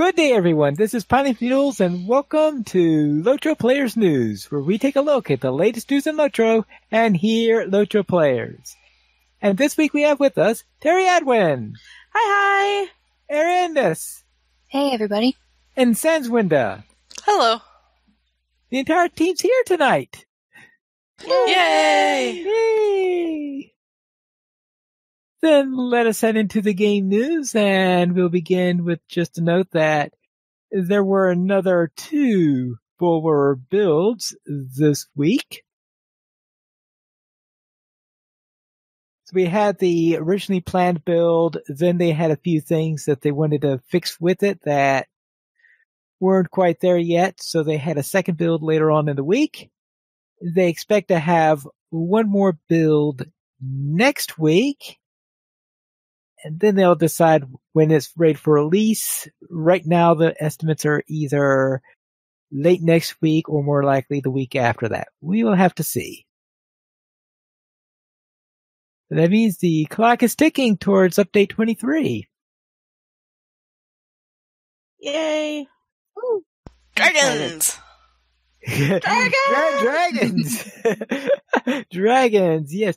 Good day, everyone. This is Piney Fuels, and welcome to Lotro Players News, where we take a look at the latest news in Lotro and hear Lotro Players. And this week we have with us Terry Adwin, Hi, hi. Arendis, Hey, everybody. and Sanswinda. Hello. The entire team's here tonight. Yay! Yay! Then let us head into the game news, and we'll begin with just a note that there were another two Bulwer builds this week. So we had the originally planned build, then they had a few things that they wanted to fix with it that weren't quite there yet, so they had a second build later on in the week. They expect to have one more build next week. And then they'll decide when it's ready for release. Right now, the estimates are either late next week or more likely the week after that. We will have to see. That means the clock is ticking towards update 23. Yay. Dragons. Dra- dragons! dragons, yes.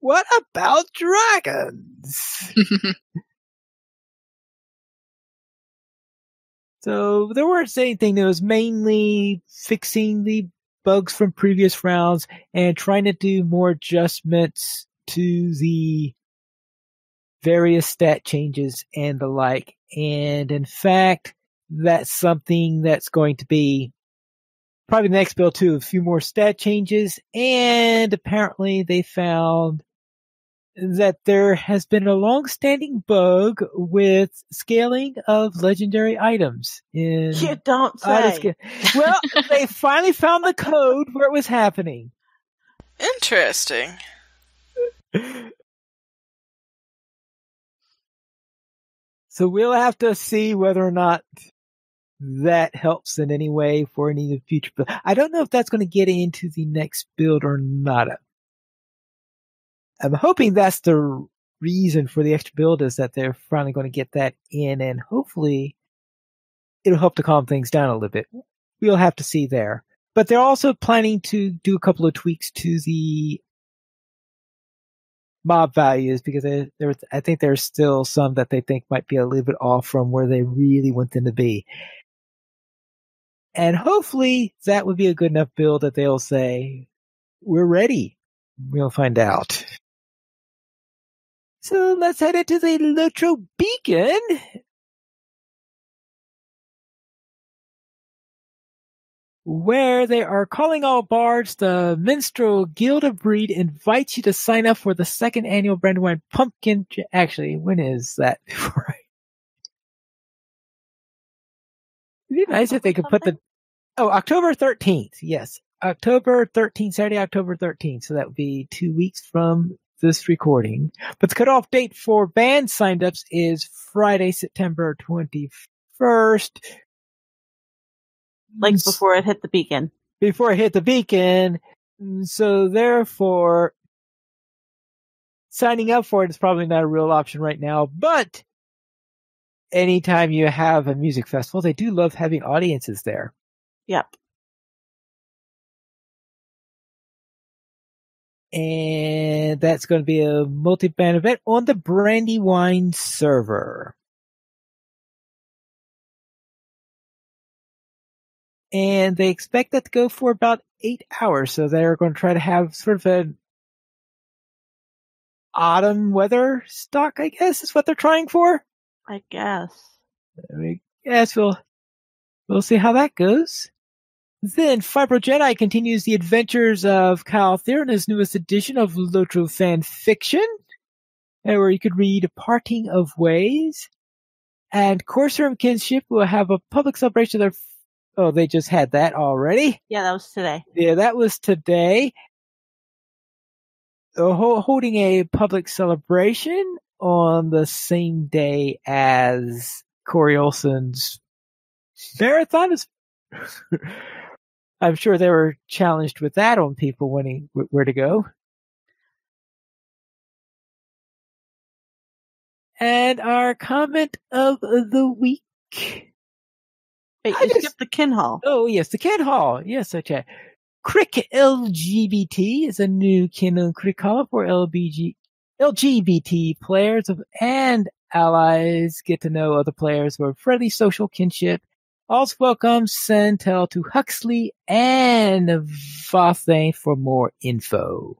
What about dragons? so there weren't anything that was mainly fixing the bugs from previous rounds and trying to do more adjustments to the various stat changes and the like. And in fact, that's something that's going to be probably the next build too. A few more stat changes, and apparently they found that there has been a long-standing bug with scaling of legendary items in You don't say. scale. Well, they finally found the code where it was happening. Interesting. So we'll have to see whether or not that helps in any way for any of the future build. I don't know if that's going to get into the next build or not. I'm hoping that's the reason for the extra build is that they're finally going to get that in and hopefully it'll help to calm things down a little bit. We'll have to see there. But they're also planning to do a couple of tweaks to the mob values because they, I think there's still some that they think might be a little bit off from where they really want them to be. And hopefully that would be a good enough build that they'll say, we're ready. We'll find out. So let's head into the Lotro Beacon. Where they are calling all bards, the Minstrel Guild of Bree invites you to sign up for the second annual Brandywine Pumpkin. Actually, when is that? Before I... It'd be nice if they could put the Oh, October 13th. Yes. October 13th, Saturday, October 13th. So that would be two weeks from this recording. But the cutoff date for band signed ups is Friday, September 21st. like before it hit the beacon. Before it hit the beacon. Mm, so therefore, signing up for it is probably not a real option right now, but anytime you have a music festival, they do love having audiences there. Yep. and that's going to be a multi-band event on the Brandywine server. And they expect that to go for about eight hours, so they're going to try to have sort of an autumn weather stock, I guess, is what they're trying for. I guess. I mean, yes, we'll we'll see how that goes. Then Fibro Jedi continues the adventures of Kyle Thayer in his newest edition of Lotro fan fiction, uh, where you could read Parting of Ways. And Corsair and Kinship will have a public celebration of their. Oh, they just had that already. Yeah, that was today. Yeah, that was today. Ho- holding a public celebration on the same day as Corey Olsen's marathon. Is I'm sure they were challenged with that on people when he where to go. And our comment of the week Wait, I just- the Kinhall. Oh yes, the Ken Hall. Yes, okay. Crick LGBT is a new Canon Crick Hall for LBG, LGBT players and allies get to know other players for friendly social kinship. Also welcome Sentel to Huxley and Vothane for more info.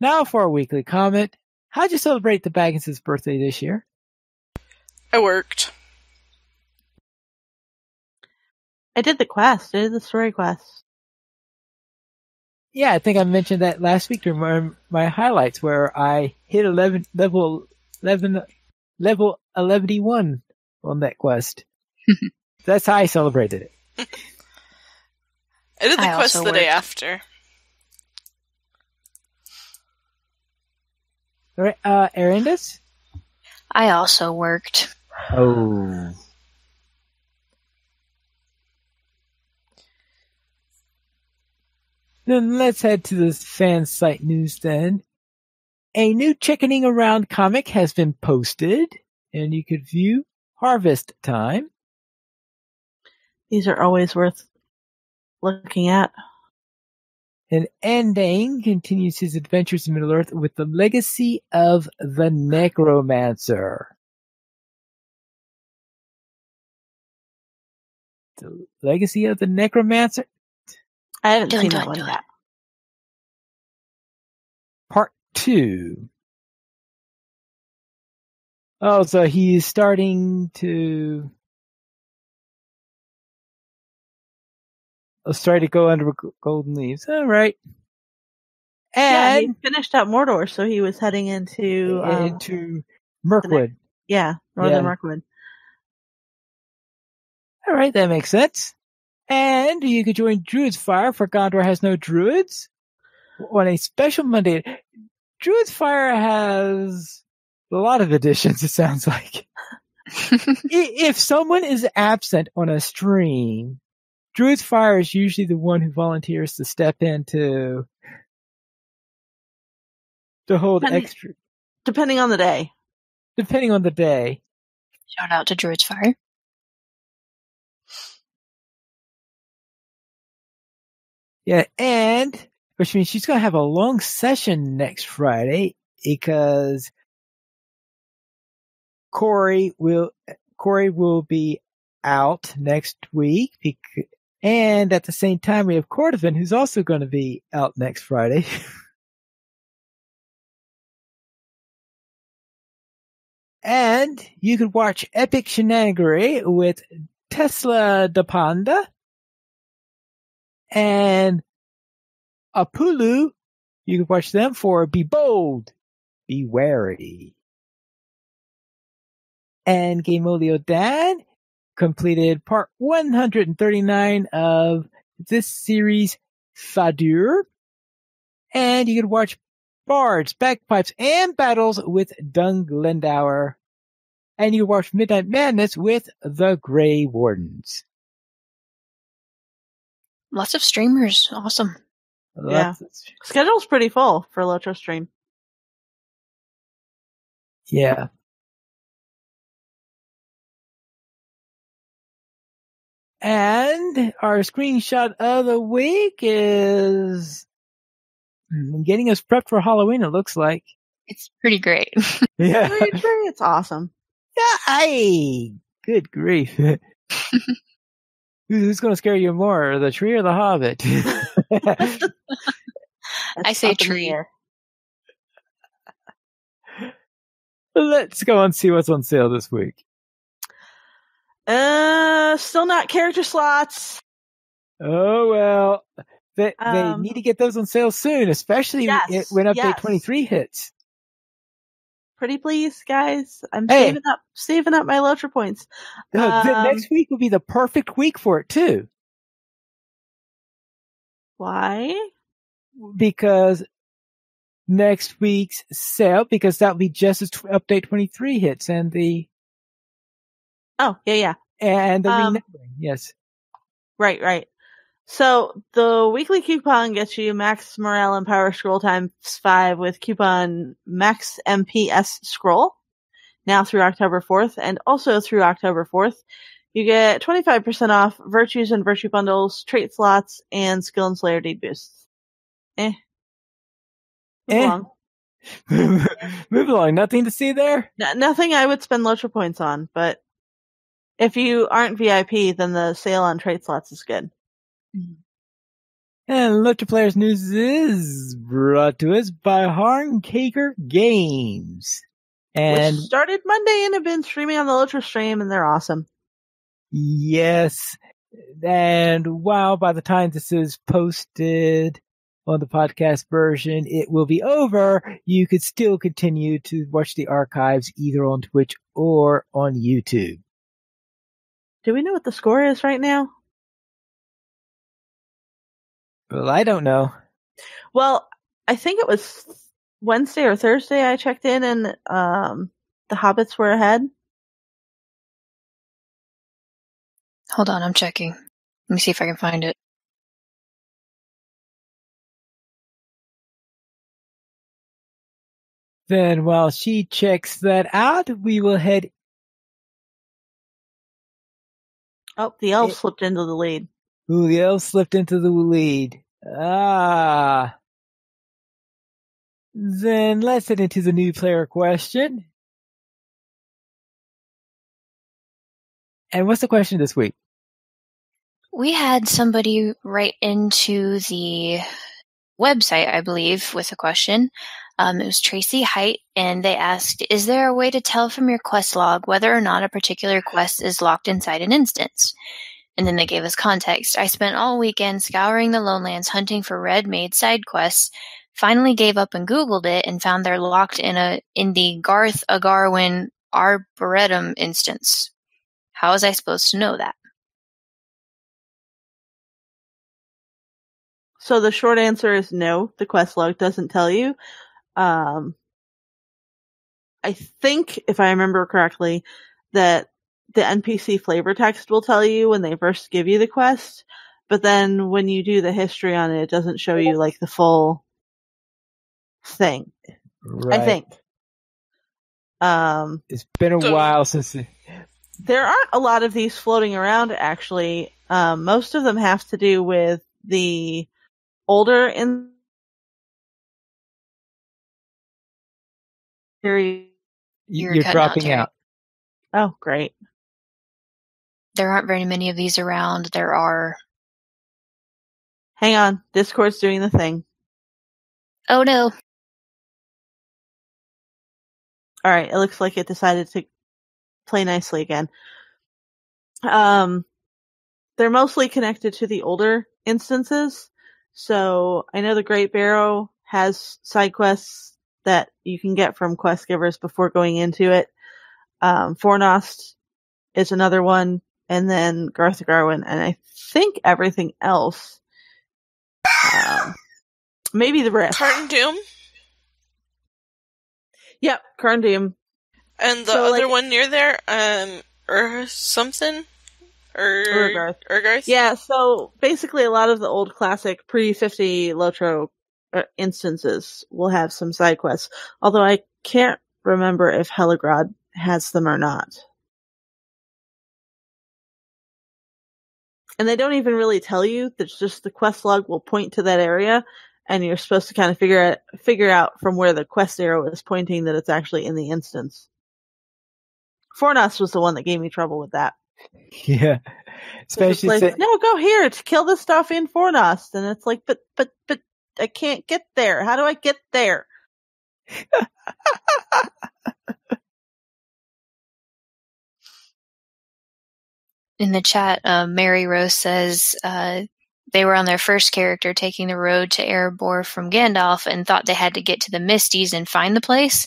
Now for our weekly comment. How'd you celebrate the Baggins' birthday this year? I worked. I did the quest. I did the story quest. Yeah, I think I mentioned that last week during my, my highlights where I hit 11, level 11, level 11 on that quest. That's how I celebrated it. I did the I quest also the day after. All right, uh, Arendis? I also worked. Oh. Then let's head to the fan site news then. A new Chickening Around comic has been posted, and you could view Harvest Time. These are always worth looking at. And Endang continues his adventures in Middle Earth with the legacy of the Necromancer. The legacy of the Necromancer, I haven't Dun, seen dun, that one yet. part two. Oh, so he's starting to. Oh, starting to go under golden leaves. All right. Yeah, he And finished up Mordor, so he was heading into uh, into Mirkwood. yeah, Northern Yeah. Mirkwood. All right, that makes sense. And you could join Druid's Fire for Gondor has no druids on a special Monday. Druid's Fire has a lot of additions. It sounds like if someone is absent on a stream, Druid's Fire is usually the one who volunteers to step in to to hold Depending- extra, Depending on the day. depending on the day. Shout out to Druid's Fire. Yeah, and which means she's gonna have a long session next Friday because Corey will Corey will be out next week, bec- and at the same time we have Cordovan who's also going to be out next Friday. and you could watch Epic Shenanigery with Tesla de Panda and Apulu, you can watch them for Be Bold, Be Wary. And Gameolio Dan completed part 139 of this series, Fadur. And you can watch Bards, Bagpipes, and Battles with Dung Glendower. And you watch Midnight Madness with the Grey Wardens. Lots of streamers. Awesome. Yeah. Schedule's pretty full for Lotro Stream. Yeah. And our screenshot of the week is mm, getting us prepped for Halloween, it looks like. It's pretty great. Yeah. Tree, tree, it's awesome. Yeah, Aye. Good grief. Who- Who's going to scare you more, the tree or the hobbit? I say up in the tree. Let's go and see what's on sale this week. Uh, still not character slots. Oh, well. They, they Um, need to get those on sale soon, especially Yes, it- when update yes. 23 hits. Pretty please, guys. I'm Hey. saving up, saving up my Lotro points. No, Um, next week will be the perfect week for it too, Why? because next week's sale, because that'll be just as tw- update 23 hits and the, Oh, yeah, yeah. and the Um, renumbering. Yes. Right, right. So the weekly coupon gets you max morale and power scroll times five with coupon max MPS scroll. now through October 4th, and also through October 4th, you get 25% off virtues and virtue bundles, trait slots, and skill and slayer deed boosts. Eh. Move Eh. along. Move along. Nothing to see there. Nothing I would spend Lotro points on, but if you aren't VIP, then the sale on trait slots is good. And Lotro Players News is brought to us by Harncaker Games. And Which started Monday and have been streaming on the Lotro stream, and they're awesome. yes, and wow, by the time this is posted on the podcast version, it will be over. You could still continue to watch the archives either on Twitch or on YouTube. Do we know what the score is right now? Well, I don't know. Well, I think it was Wednesday or Thursday I checked in and um the hobbits were ahead. Hold on, I'm checking. Let me see if I can find it. Then while she checks that out, we will head Oh, the elf It- slipped into the lead. Ooh, the elf slipped into the lead. Ah. Then let's head into the new player question. And what's the question this week? We had somebody write into the website, I believe, with a question. Um, it was Tracy Height, and they asked, "Is there a way to tell from your quest log whether or not a particular quest is locked inside an instance?" And then they gave us context. I spent all weekend scouring the Lonelands hunting for red maid side quests. Finally, gave up and Googled it and found they're locked in a in the Garth Agarwen Arboretum instance. How was I supposed to know that? So the short answer is no, the quest log doesn't tell you. Um I think if I remember correctly that the NPC flavor text will tell you when they first give you the quest, but then when you do the history on it, it doesn't show you like the full thing. Right. I think. Um It's been a while since. it- there aren't a lot of these floating around actually. Um, most of them have to do with the older in series. You're You're, cutting out, dropping out. Oh, great. There aren't very many of these around. There are. Hang on. Discord's doing the thing. Oh no. All right. It looks like it decided to play nicely again. Um, they're mostly connected to the older instances. So I know the Great Barrow has side quests that you can get from quest givers before going into it. Um, Fornost is another one, and then Garth Garwin, and I think everything else. Um, maybe the rest. Carn Dûm Yep, Carn Dûm. and the So, other like- one near there, um, or something, or Urugarth. Urugarth. Yeah, so basically a lot of the old classic pre-50 Lotro uh, instances will have some side quests, although I can't remember if Helegrod has them or not. And they don't even really tell you, it's just the quest log will point to that area, and you're supposed to kind of figure out, figure out from where the quest arrow is pointing that it's actually in the instance. Fornos was the one that gave me trouble with that. Yeah. Especially like, since, no, go here to kill the stuff in Fornost. And it's like, but, but, but I can't get there. How do I get there? In the chat, uh, Mary Rose says uh, they were on their first character taking the road to Erebor from Gandalf and thought they had to get to the Misties and find the place.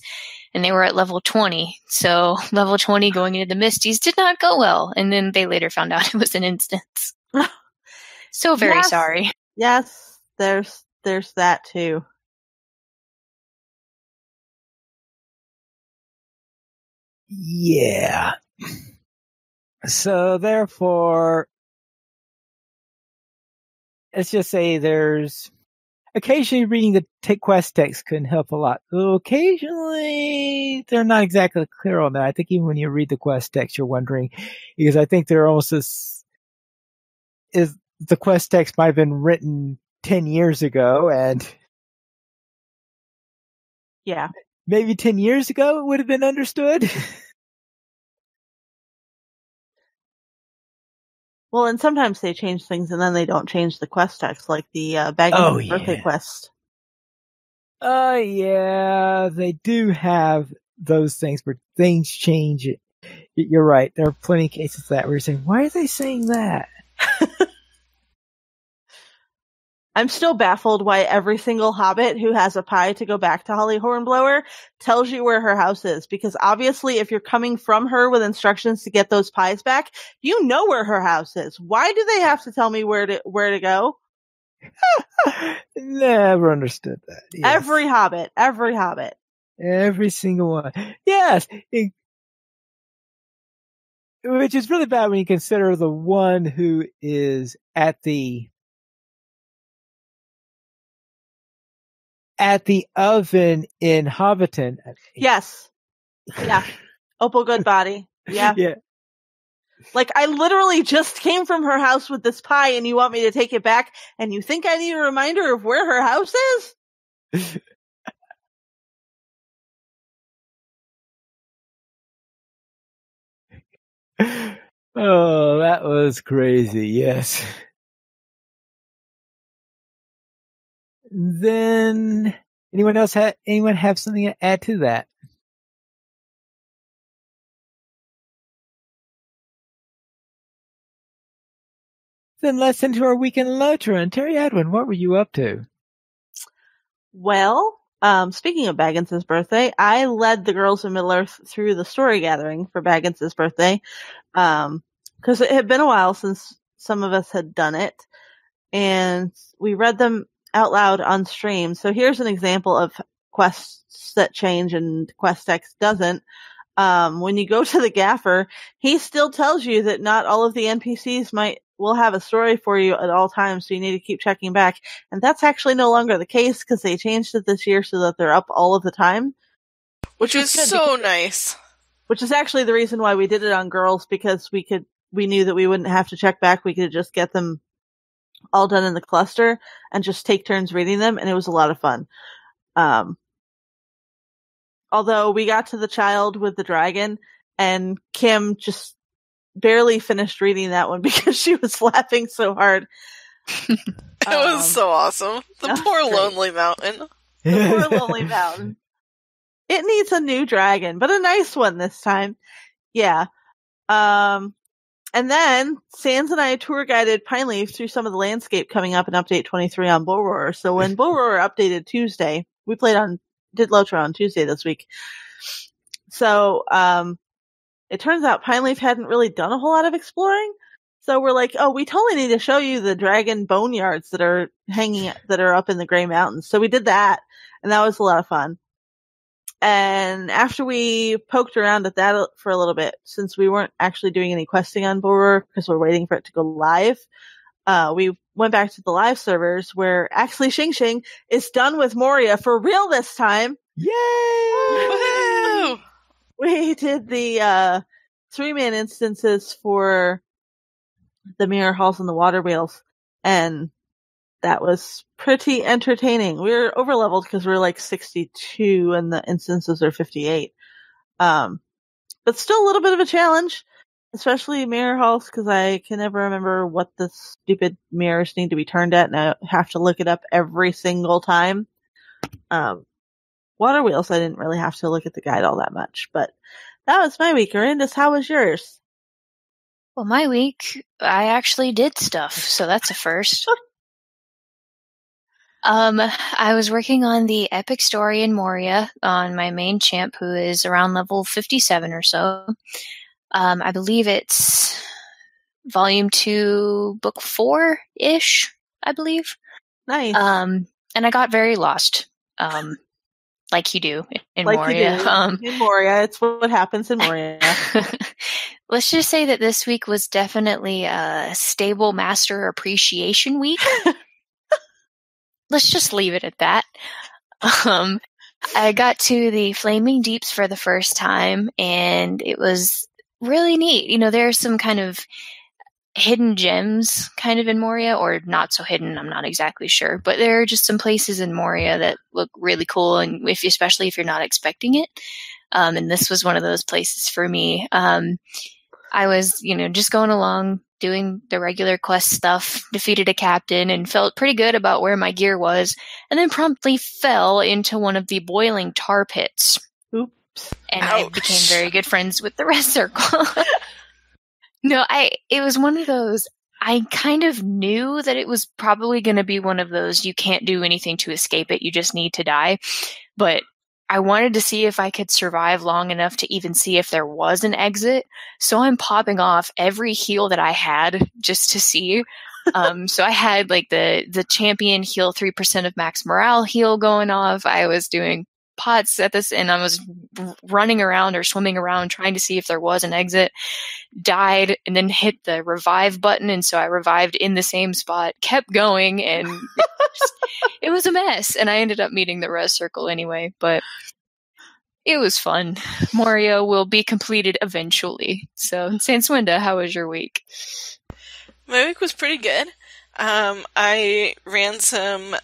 And they were at level 20. So level 20 going into the Misties did not go well. And then they later found out it was an instance. so very Yes. sorry. Yes, there's, there's that too. yeah. So therefore, let's just say there's, occasionally reading the t- quest text can help a lot. Though occasionally they're not exactly clear on that. I think even when you read the quest text, you're wondering because I think they're almost as is the quest text might have been written ten years ago, and Yeah. maybe ten years ago it would have been understood. Well, and sometimes they change things and then they don't change the quest text, like the uh, Baggins' Oh, birthday yeah. quest. Uh, yeah, they do have those things where things change. You're right. There are plenty of cases of that where you're saying, why are they saying that? I'm still baffled why every single hobbit who has a pie to go back to Holly Hornblower tells you where her house is. Because obviously, if you're coming from her with instructions to get those pies back, you know where her house is. Why do they have to tell me where to where to go? Never understood that. Yes. Every hobbit, every hobbit. Every single one. Yes. it- which is really bad when you consider the one who is at the at the oven in Hobbiton. Yes, yeah. Opal Goodbody. Yeah. Yeah. Like I literally just came from her house with this pie and you want me to take it back and you think I need a reminder of where her house is? oh, that was crazy. Yes. Then anyone else have anyone have something to add to that? Then let's into our weekend lunch run. Terry Edwin, what were you up to? Well, um, speaking of Baggins' birthday, I led the girls of Middle Earth through the story gathering for Baggins' birthday. Um, cause it had been a while since some of us had done it and we read them out loud on stream. So here's an example of quests that change and quest text doesn't. Um, when you go to the gaffer, he still tells you that not all of the NPCs might will have a story for you at all times, so you need to keep checking back. And that's actually no longer the case because they changed it this year so that they're up all of the time. Which is is so nice. Which is actually the reason why we did it on girls because we could we knew that we wouldn't have to check back. We could just get them all done in the cluster and just take turns reading them and it was a lot of fun. Um although we got to the child with the dragon and Kim just barely finished reading that one because she was laughing so hard. It Um, was so awesome. The poor great. lonely mountain. The poor lonely mountain. It needs a new dragon, but a nice one this time. Yeah. Um, and then Sans and I tour guided Pine Leaf through some of the landscape coming up in update 23 on Bull Roar. So when Bull Roar updated Tuesday, we played on, did Lotro on Tuesday this week. So, um, it turns out Pine Leaf hadn't really done a whole lot of exploring. So we're like, oh, we totally need to show you the dragon boneyards that are hanging, that are up in the Gray Mountains. So we did that and that was a lot of fun. And after we poked around at that for a little bit, since we weren't actually doing any questing on Borer because we're waiting for it to go live, uh, we went back to the live servers where actually Xing Xing is done with Moria for real this time. Yay! Woohoo! We did the, uh, three man instances for the mirror halls and the water wheels and that was pretty entertaining. We were over leveled because we are like 62 and the instances are 58. Um, but still a little bit of a challenge, especially mirror halls because I can never remember what the stupid mirrors need to be turned at and I have to look it up every single time. Um, water wheels, I didn't really have to look at the guide all that much, but that was my week. Arendis, how was yours? Well, my week, I actually did stuff, so that's a first. um, I was working on the epic story in Moria on my main champ, who is around level 57 or so. Um, I believe it's volume two, book four ish, I believe. Nice. Um, and I got very lost, um, like you do in like Moria. you do Um, in Moria. It's what happens in Moria. Let's just say that this week was definitely a stable master appreciation week. let's just leave it at that. Um, I got to the Flaming Deeps for the first time, and it was really neat. You know, there are some kind of hidden gems kind of in Moria, or not so hidden. I'm not exactly sure, but there are just some places in Moria that look really cool, and if especially if you're not expecting it. Um, and this was one of those places for me. Um, I was, you know, just going along, doing the regular quest stuff, defeated a captain, and felt pretty good about where my gear was, and then promptly fell into one of the boiling tar pits. Oops. And I became very good friends with the rest circle. no, I it was one of those I kind of knew that it was probably going to be one of those you can't do anything to escape it, you just need to die. But I wanted to see if I could survive long enough to even see if there was an exit. So I'm popping off every heel that I had just to see. Um, so I had like the the champion heel three percent of max morale heel going off. I was doing pots at this, and I was running around or swimming around trying to see if there was an exit. Died and then hit the revive button, and so I revived in the same spot. Kept going, and it was a mess. And I ended up meeting the res circle anyway, but it was fun. Moria will be completed eventually. So, Sanswinda, how was your week? My week was pretty good. Um, I ran some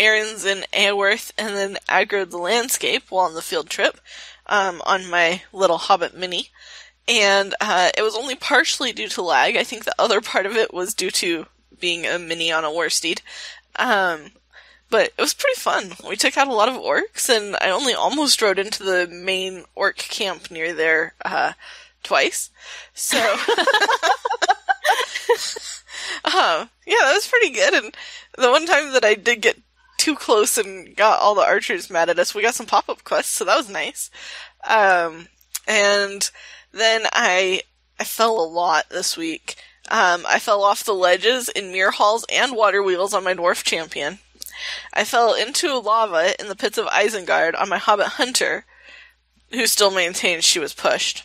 errands in Aworth and then aggroed the landscape while on the field trip um, on my little Hobbit Mini. And uh, it was only partially due to lag. I think the other part of it was due to being a mini on a war steed. Um, but it was pretty fun. We took out a lot of orcs, and I only almost rode into the main orc camp near there uh, twice. So, uh, yeah, that was pretty good. And the one time that I did get too close and got all the archers mad at us, we got some pop up quests, so that was nice. Um, and then I I fell a lot this week. Um, I fell off the ledges in mirror halls and water wheels on my dwarf champion. I fell into lava in the pits of Isengard on my hobbit hunter, who still maintains she was pushed.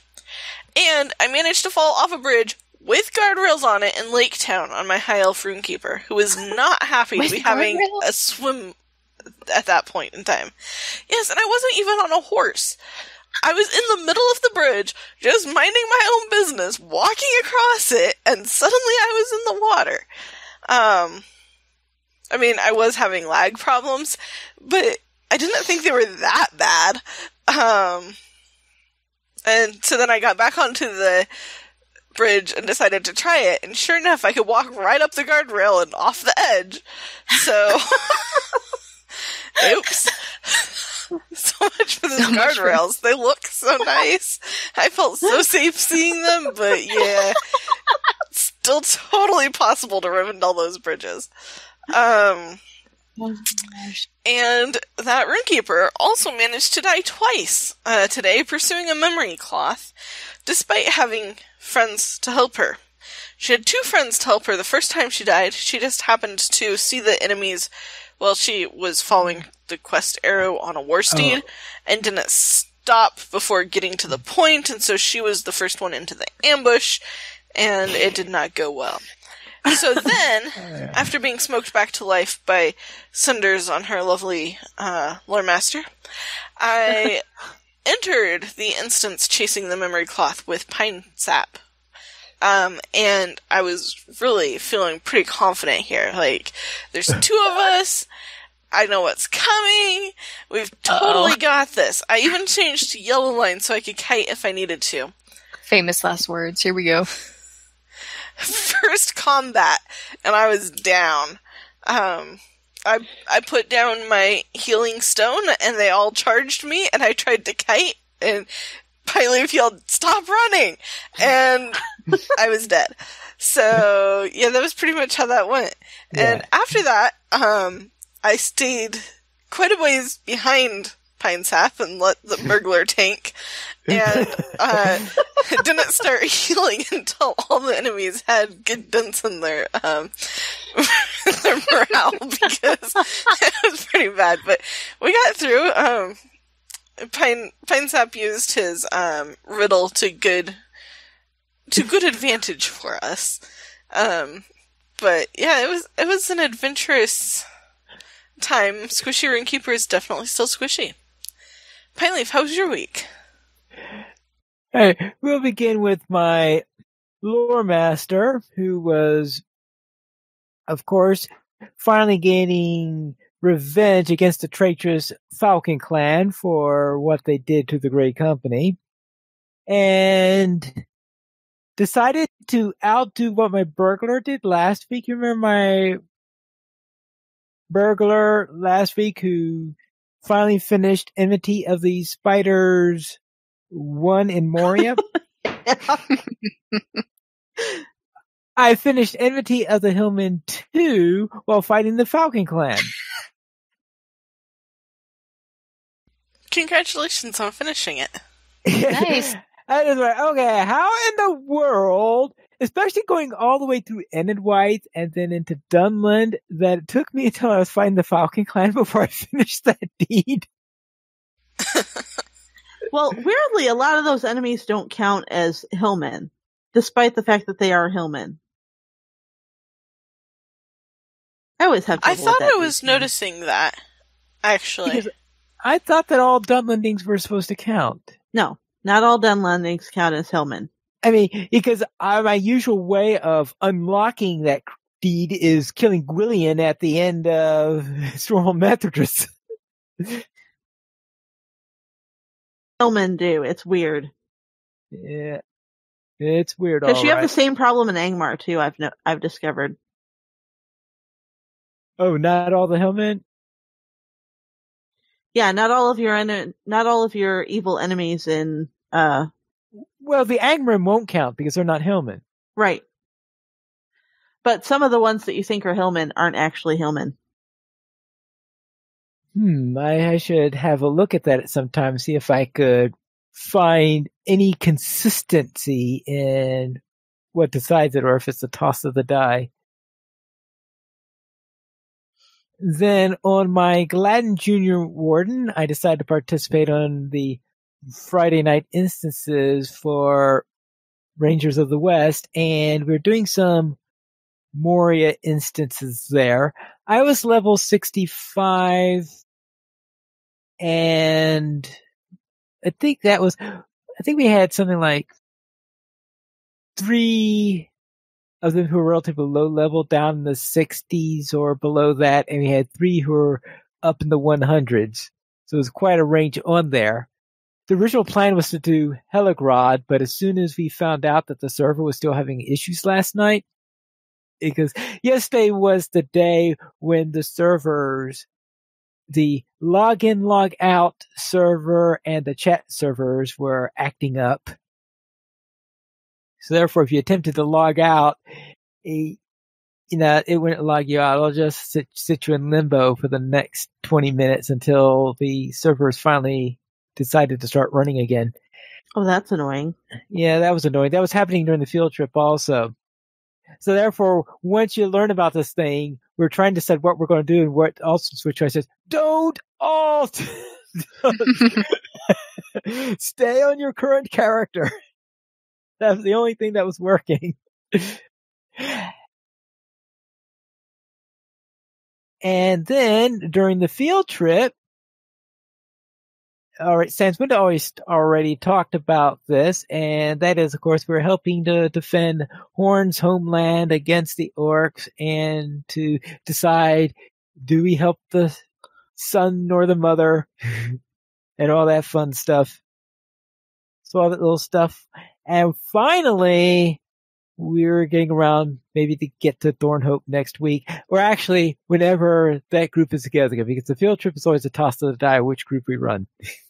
And I managed to fall off a bridge with guardrails on it in Lake Town on my high elf runekeeper, who was not happy to be having a swim at that point in time. Yes, and I wasn't even on a horse. I was in the middle of the bridge, just minding my own business, walking across it, and suddenly I was in the water. Um, I mean, I was having lag problems, but I didn't think they were that bad. Um, and so then I got back onto the bridge and decided to try it, and sure enough, I could walk right up the guardrail and off the edge. So, oops. so much for the So much for- guardrails. They look so nice. I felt so safe seeing them, but yeah, still totally possible to Rivendell those bridges. Um, and that runekeeper also managed to die twice uh, today, pursuing a memory cloth, despite having friends to help her. She had two friends to help her the first time she died. She just happened to see the enemies while she was following the quest arrow on a war steed and didn't stop before getting to the point, and so she was the first one into the ambush, and it did not go well. So then, after being smoked back to life by cinders on her lovely uh, lore master, I entered the instance chasing the memory cloth with pine sap. Um, and I was really feeling pretty confident here. Like, there's two of us. I know what's coming. We've totally Uh-oh. got this. I even changed to yellow line so I could kite if I needed to. Famous last words. Here we go. first combat and I was down. Um, I I put down my healing stone and they all charged me and I tried to kite and Pilaf yelled, "Stop running!" and I was dead. So yeah, that was pretty much how that went. And after that, um, I stayed quite a ways behind Pine Sap and let the burglar tank, and uh, didn't start healing until all the enemies had good dents in their um, their morale because it was pretty bad. But we got through. Um, Pine Pine Sap used his um, riddle to good to good advantage for us. Um, but yeah, it was it was an adventurous time, Squishy Runekeeper is definitely still squishy. Pineleaf, how was your week? Hey, we'll begin with my lore master, who was, of course, finally gaining revenge against the traitorous Falcon clan for what they did to the Great Company. And decided to outdo what my burglar did last week. You remember my burglar last week who finally finished Enmity of the Spiders 1 in Moria? I finished Enmity of the Hillmen 2 while fighting the Falcon Clan. Congratulations on finishing it. Nice. I was like, okay, how in the world, especially going all the way through Enedwaith and then into Dunland, that it took me until I was fighting the Falcon Clan before I finished that deed. well, weirdly, a lot of those enemies don't count as hillmen, despite the fact that they are hillmen. I always have. I trouble with thought that I was thing. noticing that, actually. Because I thought that all Dunlandings were supposed to count. No, not all Dunlandings count as hillmen. I mean, because uh, my usual way of unlocking that deed is killing Gwillian at the end of Stormhole Methodist. Hillmen do. It's weird yeah, it's weird. because you have the same problem in Angmar too. I've no, I've discovered. Oh, not all the Hillmen. Yeah, not all of your en- not all of your evil enemies in uh Well, the Angren won't count because they're not Hillmen. right. But some of the ones that you think are hillmen aren't actually hillmen. Hmm, I, I should have a look at that at some time, see if I could find any consistency in what decides it or if it's a toss of the die. Then on my Gladden Junior Warden, I decided to participate on the Friday night instances for Rangers of the West, and we're doing some Moria instances there. I was level 65 and I think that was, I think we had something like three of them who were relatively low level down in the 60s or below that, and we had three who were up in the 100s. So it was quite a range on there. The original plan was to do Helegrod, but as soon as we found out that the server was still having issues last night, because yesterday was the day when the servers, the login, log out server and the chat servers were acting up. So therefore, if you attempted to log out, it, you know, it wouldn't log you out. It'll just sit, sit you in limbo for the next 20 minutes until the servers finally decided to start running again. Oh, that's annoying. Yeah, that was annoying. That was happening during the field trip also. So therefore, once you learn about this thing, we're trying to decide what we're going to do and what also switch choice says, don't alt! Stay on your current character. That was the only thing that was working. and then during the field trip, all right, Sanswinda always already talked about this, and that is, of course, we're helping to defend Horn's homeland against the orcs and to decide do we help the son or the mother and all that fun stuff. So all that little stuff. And finally, we're getting around maybe to get to Thornhope next week, or actually whenever that group is together, because the field trip is always a toss of the die which group we run.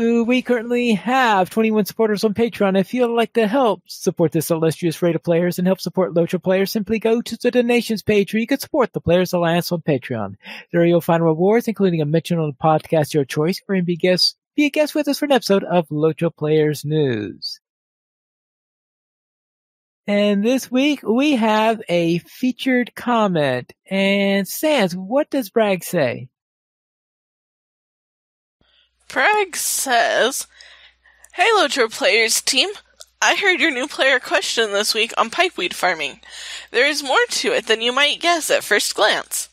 Ooh, we currently have 21 supporters on Patreon. If you'd like to help support this illustrious rate of players and help support Lotro players, simply go to the donations page where you can support the Players Alliance on Patreon. There you'll find rewards, including a mention on the podcast your choice, or be guest be a guest with us for an episode of Lotro Players News. And this week we have a featured comment. And Sans, what does Bragg say? Bragg says, Hey Lotro Players team, I heard your new player question this week on pipeweed farming. There is more to it than you might guess at first glance.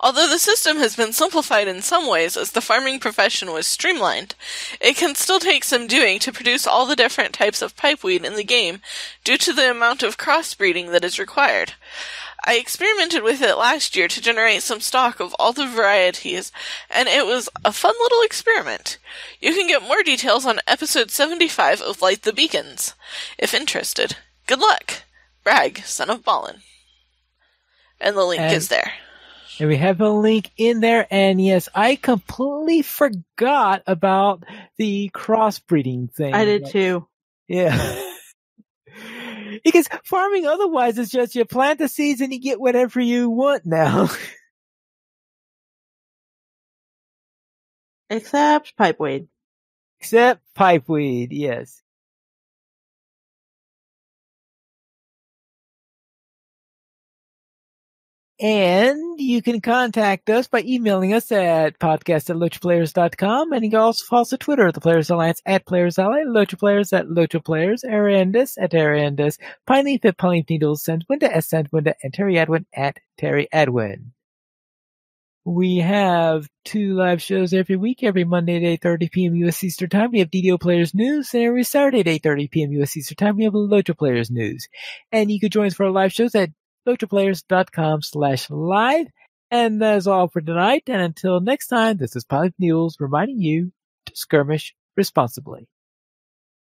Although the system has been simplified in some ways as the farming profession was streamlined, it can still take some doing to produce all the different types of pipeweed in the game due to the amount of crossbreeding that is required. I experimented with it last year to generate some stock of all the varieties, and it was a fun little experiment. You can get more details on episode 75 of Light the Beacons, if interested. Good luck! Bragg, son of Balin. And the link And- is there. And we have a link in there. And yes, I completely forgot about the crossbreeding thing. I did too. Yeah. because farming otherwise is just you plant the seeds and you get whatever you want now. Except pipeweed. Except pipeweed, yes. And you can contact us by emailing us at podcast at lotroplayers.com. And you can also follow us on Twitter at the Players Alliance at Players Ally, Lotro Players at Lotro Players, Arendis at Arendis, Pineleaf at Pineleaf Needles, Sandwinda at Sandwinda, and Terry Adwin at Terry Adwin. We have two live shows every week, every Monday at 8.30 p.m. U.S. Eastern Time. We have DDO Players News, and every Saturday at 8.30 p.m. U.S. Eastern Time, we have Lotro Players News. And you can join us for our live shows at lotroplayers.com slash live. And that's all for tonight. And until next time, this is Pilot Mules reminding you to skirmish responsibly.